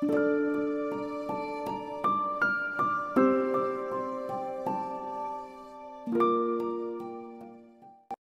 Música